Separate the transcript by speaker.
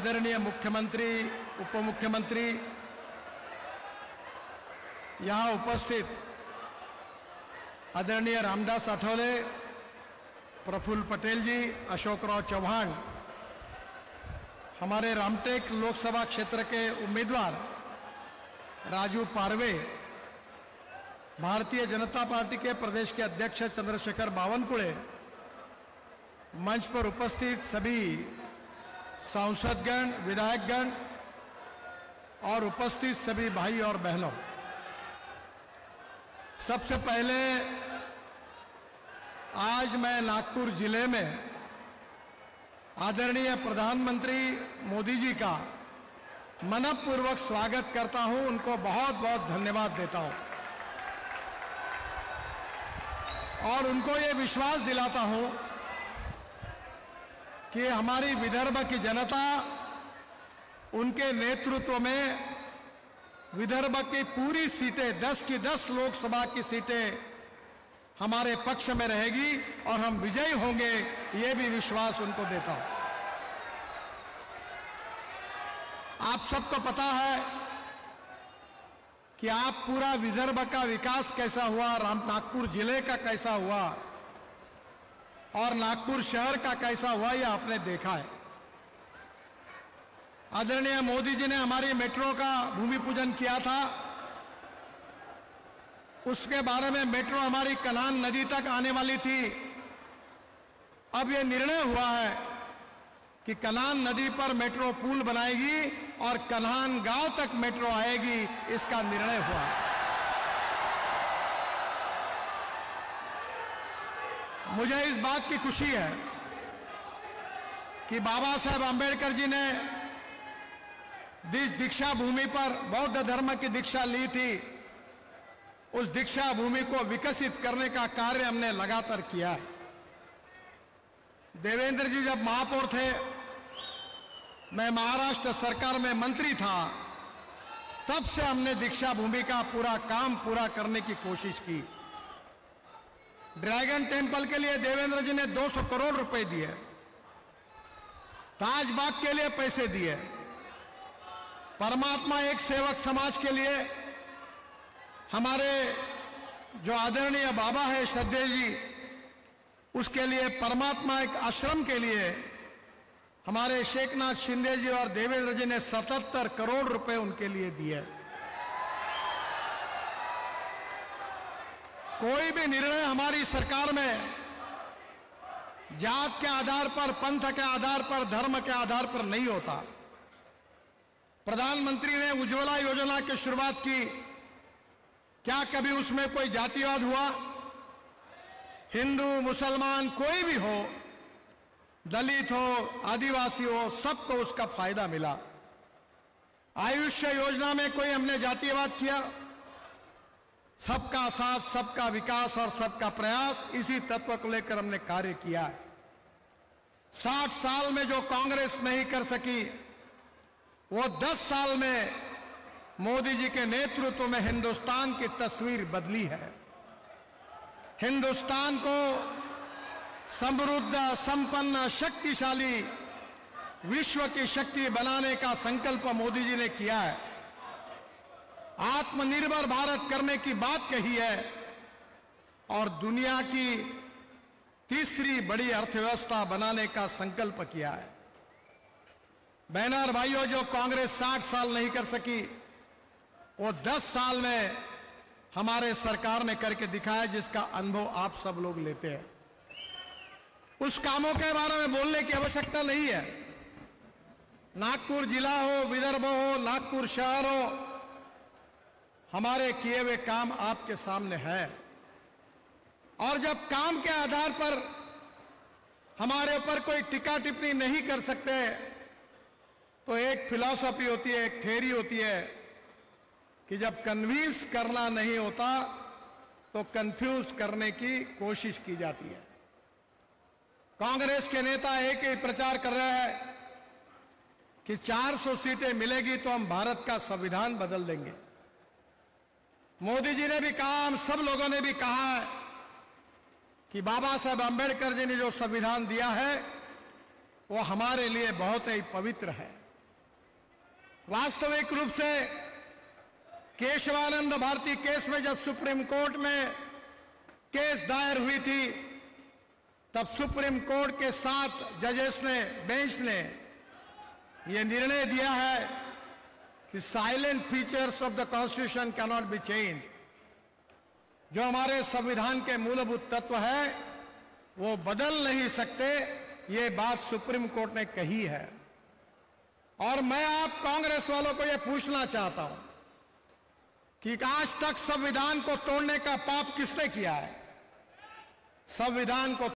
Speaker 1: आदरणीय मुख्यमंत्री उप मुख्यमंत्री यहाँ उपस्थित आदरणीय रामदास आठवले, प्रफुल्ल पटेल जी, अशोक राव चौहान, हमारे रामटेक लोकसभा क्षेत्र के उम्मीदवार राजू पारवे, भारतीय जनता पार्टी के प्रदेश के अध्यक्ष चंद्रशेखर बावनकुड़े मंच पर उपस्थित सभी सांसदगण, विधायकगण और उपस्थित सभी भाई और बहनों, सबसे पहले आज मैं नागपुर ज़िले में आदरणीय प्रधानमंत्री मोदी जी का मनपूर्वक स्वागत करता हूँ। उनको बहुत बहुत धन्यवाद देता हूँ। और उनको ये विश्वास दिलाता हूँ कि हमारी विदर्भ की जनता उनके नेतृत्व में विदर्भ की पूरी सीटें 10 की 10 लोकसभा की सीटें हमारे पक्ष में रहेगी और हम विजयी होंगे, ये भी विश्वास उनको देता हूँ। आप सबको पता है कि आप पूरा विदर्भ का विकास कैसा हुआ राम नागपुर ज़िले का कैसा हुआ और नागपुर शहर का कैसा हुआ, यह आपने देखा है। आदरणीय मोदी जी ने हमारी मेट्रो का भूमि पूजन किया था। उसके बारे में मेट्रो हमारी कनान नदी तक आने वाली थी। अब यह निर्णय हुआ है कि कनान नदी पर मेट्रो पुल बनाएगी और कन्हान गाँव तक मेट्रो आएगी, इसका निर्णय हुआ। मुझे इस बात की खुशी है कि बाबा साहेब अंबेडकर जी ने जिस दीक्षा भूमि पर बौद्ध धर्म की दीक्षा ली थी, उस दीक्षा भूमि को विकसित करने का कार्य हमने लगातार किया है। देवेंद्र जी जब महापौर थे, मैं महाराष्ट्र सरकार में मंत्री था, तब से हमने दीक्षा भूमि का पूरा काम पूरा करने की कोशिश की। ड्रैगन टेंपल के लिए देवेंद्र जी ने 200 करोड़ रुपए दिए। ताजबाग के लिए पैसे दिए। परमात्मा एक सेवक समाज के लिए हमारे जो आदरणीय बाबा है श्रद्धेव जी, उसके लिए परमात्मा एक आश्रम के लिए हमारे शेखनाथ शिंदे जी और देवेंद्र जी ने 77 करोड़ रुपए उनके लिए दिए। कोई भी निर्णय हमारी सरकार में जात के आधार पर, पंथ के आधार पर, धर्म के आधार पर नहीं होता। प्रधानमंत्री ने उज्ज्वला योजना की शुरुआत की। क्या कभी उसमें कोई जातिवाद हुआ? हिंदू, मुसलमान कोई भी हो, दलित हो, आदिवासी हो, सबको उसका फ़ायदा मिला। आयुष्य योजना में कोई हमने जातिवाद किया? सबका साथ, सबका विकास और सबका प्रयास, इसी तत्व को लेकर हमने कार्य किया है। साठ साल में जो कांग्रेस नहीं कर सकी, वो दस साल में मोदी जी के नेतृत्व में हिंदुस्तान की तस्वीर बदली है। हिंदुस्तान को समृद्ध, संपन्न, शक्तिशाली, विश्व की शक्ति बनाने का संकल्प मोदी जी ने किया है। आत्मनिर्भर भारत करने की बात कही है और दुनिया की तीसरी बड़ी अर्थव्यवस्था बनाने का संकल्प किया है। बहना और भाइयों, जो कांग्रेस 60 साल नहीं कर सकी, वो 10 साल में हमारे सरकार ने करके दिखाया, जिसका अनुभव आप सब लोग लेते हैं। उस कामों के बारे में बोलने की आवश्यकता नहीं है। नागपुर जिला हो, विदर्भ हो, नागपुर शहर हो हमारे किए हुए काम आपके सामने है। और जब काम के आधार पर हमारे ऊपर कोई टिका टिप्पणी नहीं कर सकते तो एक फिलॉसफी होती है, एक थेरी होती है कि जब कन्विंस करना नहीं होता तो कंफ्यूज करने की कोशिश की जाती है। कांग्रेस के नेता एक ही प्रचार कर रहे हैं कि 400 सीटें मिलेगी तो हम भारत का संविधान बदल देंगे। मोदी जी ने भी कहा, हम सब लोगों ने भी कहा है कि बाबा साहब अंबेडकर जी ने जो संविधान दिया है, वो हमारे लिए बहुत ही पवित्र है। वास्तविक रूप से केशवानंद भारती केस में जब सुप्रीम कोर्ट में केस दायर हुई थी, तब सुप्रीम कोर्ट के सात जजेस ने, बेंच ने यह निर्णय दिया है कि silent features of the constitution cannot be change जो हमारे संविधान के मूलभूत तत्व है, वो बदल नहीं सकते, ये बात सुप्रीम कोर्ट ने कही है। और मैं आप कांग्रेस वालों को यह पूछना चाहता हूँ कि आज तक संविधान को तोड़ने का पाप किसने किया है? संविधान को